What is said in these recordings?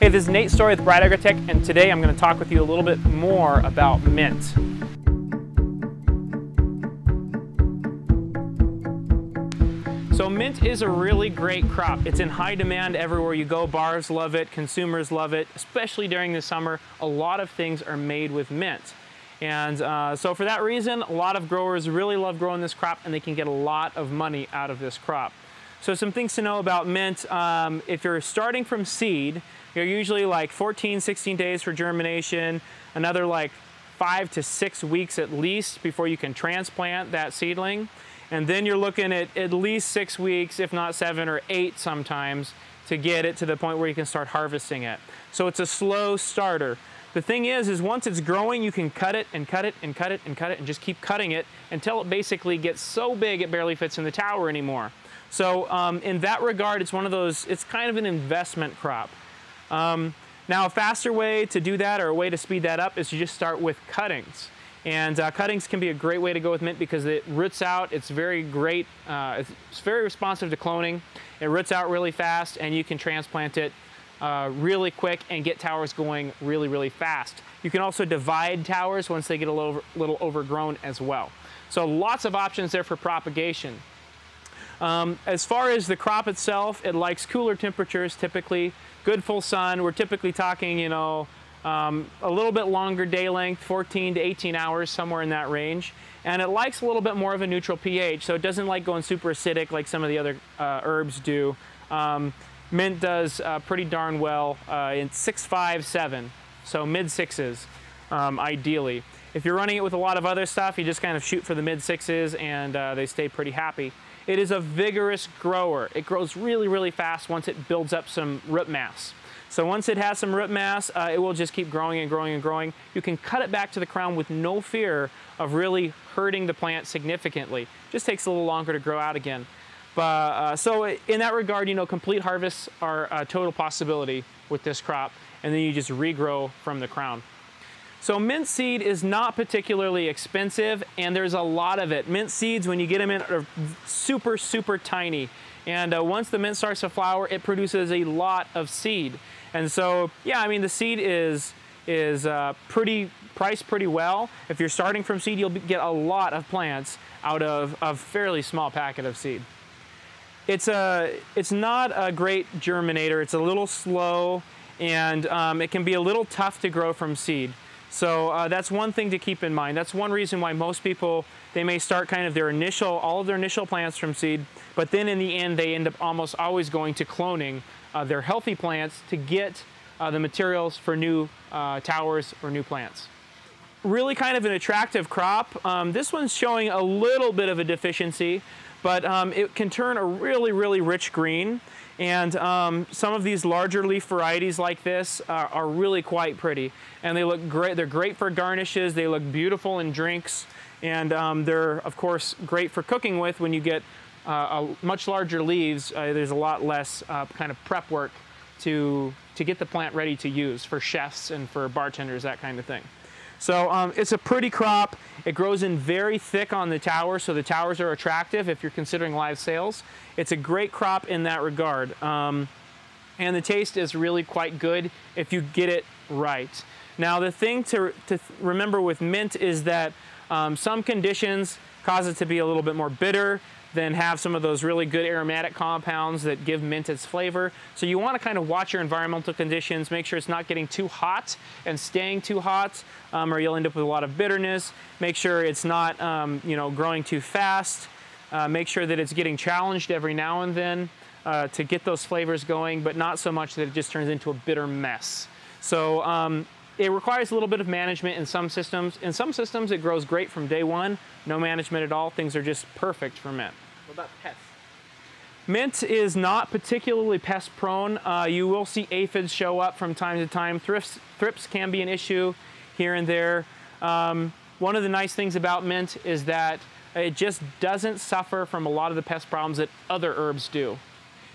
Hey, this is Nate Storey with Bright Agrotech, and today I'm going to talk with you a little bit more about mint. So mint is a really great crop. It's in high demand everywhere you go. Bars love it, consumers love it, especially during the summer. A lot of things are made with mint. And uh, so for that reason, a lot of growers really love growing this crop and they can get a lot of money out of this crop. So some things to know about mint, um, if you're starting from seed, you're usually like 14, 16 days for germination, another like five to six weeks at least before you can transplant that seedling. And then you're looking at at least six weeks, if not seven or eight sometimes, to get it to the point where you can start harvesting it. So it's a slow starter. The thing is, is once it's growing, you can cut it and cut it and cut it and cut it and just keep cutting it until it basically gets so big it barely fits in the tower anymore. So um, in that regard, it's one of those, it's kind of an investment crop. Um, now a faster way to do that or a way to speed that up is to just start with cuttings. And uh, cuttings can be a great way to go with mint because it roots out, it's very great, uh, it's very responsive to cloning. It roots out really fast and you can transplant it uh, really quick and get towers going really, really fast. You can also divide towers once they get a little, little overgrown as well. So lots of options there for propagation. Um, as far as the crop itself, it likes cooler temperatures typically, good full sun. We're typically talking, you know, um, a little bit longer day length, 14 to 18 hours, somewhere in that range. And it likes a little bit more of a neutral pH, so it doesn't like going super acidic like some of the other uh, herbs do. Um, mint does uh, pretty darn well uh, in 6, 5, 7, so mid sixes um, ideally. If you're running it with a lot of other stuff, you just kind of shoot for the mid sixes and uh, they stay pretty happy. It is a vigorous grower. It grows really, really fast once it builds up some root mass. So once it has some root mass, uh, it will just keep growing and growing and growing. You can cut it back to the crown with no fear of really hurting the plant significantly. Just takes a little longer to grow out again. But, uh, so in that regard, you know, complete harvests are a total possibility with this crop, and then you just regrow from the crown. So mint seed is not particularly expensive and there's a lot of it. Mint seeds, when you get them in, are super, super tiny. And uh, once the mint starts to flower, it produces a lot of seed. And so, yeah, I mean, the seed is, is uh, pretty priced pretty well. If you're starting from seed, you'll get a lot of plants out of a fairly small packet of seed. It's, a, it's not a great germinator. It's a little slow and um, it can be a little tough to grow from seed. So uh, that's one thing to keep in mind. That's one reason why most people, they may start kind of their initial, all of their initial plants from seed, but then in the end they end up almost always going to cloning uh, their healthy plants to get uh, the materials for new uh, towers or new plants. Really kind of an attractive crop. Um, this one's showing a little bit of a deficiency, but um, it can turn a really, really rich green. And um, some of these larger leaf varieties like this uh, are really quite pretty. And they look great. They're great for garnishes. They look beautiful in drinks. And um, they're, of course, great for cooking with when you get uh, much larger leaves. Uh, there's a lot less uh, kind of prep work to, to get the plant ready to use for chefs and for bartenders, that kind of thing. So um, it's a pretty crop. It grows in very thick on the tower, so the towers are attractive if you're considering live sales. It's a great crop in that regard. Um, and the taste is really quite good if you get it right. Now the thing to, to remember with mint is that um, some conditions cause it to be a little bit more bitter then have some of those really good aromatic compounds that give mint its flavor. So you want to kind of watch your environmental conditions, make sure it's not getting too hot and staying too hot, um, or you'll end up with a lot of bitterness. Make sure it's not, um, you know, growing too fast. Uh, make sure that it's getting challenged every now and then uh, to get those flavors going, but not so much that it just turns into a bitter mess. So um, it requires a little bit of management in some systems. In some systems, it grows great from day one. No management at all. Things are just perfect for mint. What about pests? Mint is not particularly pest prone. Uh, you will see aphids show up from time to time. Thrips, thrips can be an issue here and there. Um, one of the nice things about mint is that it just doesn't suffer from a lot of the pest problems that other herbs do.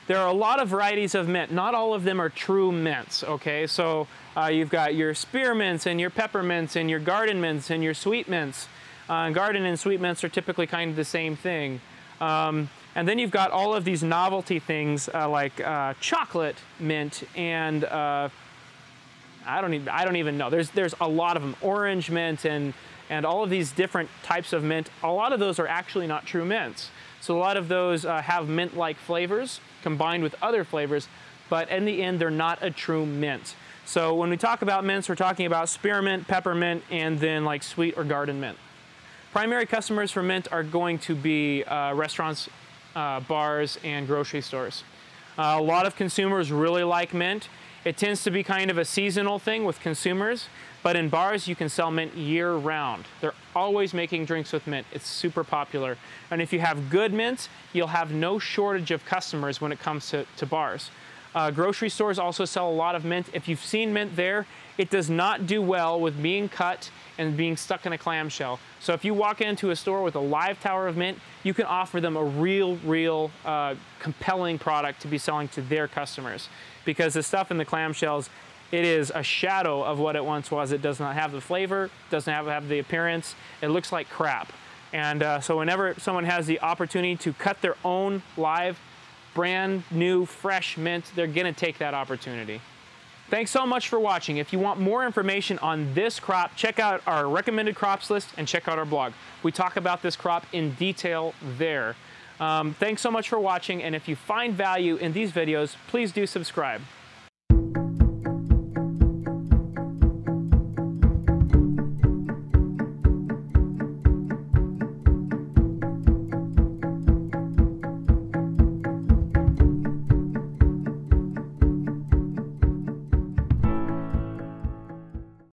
There are a lot of varieties of mint. Not all of them are true mints, okay? So uh, you've got your spearmints and your peppermints and your garden mints and your sweet mints. Uh, garden and sweet mints are typically kind of the same thing. Um, and then you've got all of these novelty things uh, like uh, chocolate mint and uh, I don't even, I don't even know. There's, there's a lot of them. Orange mint and, and all of these different types of mint. A lot of those are actually not true mints. So a lot of those uh, have mint-like flavors combined with other flavors, but in the end, they're not a true mint. So when we talk about mints, we're talking about spearmint, peppermint, and then like sweet or garden mint. Primary customers for mint are going to be uh, restaurants, uh, bars, and grocery stores. Uh, a lot of consumers really like mint. It tends to be kind of a seasonal thing with consumers, but in bars you can sell mint year round. They're always making drinks with mint. It's super popular. And if you have good mint, you'll have no shortage of customers when it comes to, to bars. Uh, grocery stores also sell a lot of mint. If you've seen mint there, it does not do well with being cut and being stuck in a clamshell. So if you walk into a store with a live tower of mint, you can offer them a real, real uh, compelling product to be selling to their customers. Because the stuff in the clamshells, it is a shadow of what it once was. It does not have the flavor, doesn't have, have the appearance. It looks like crap. And uh, so whenever someone has the opportunity to cut their own live brand new, fresh mint, they're gonna take that opportunity. Thanks so much for watching. If you want more information on this crop, check out our recommended crops list and check out our blog. We talk about this crop in detail there. Um, thanks so much for watching, and if you find value in these videos, please do subscribe.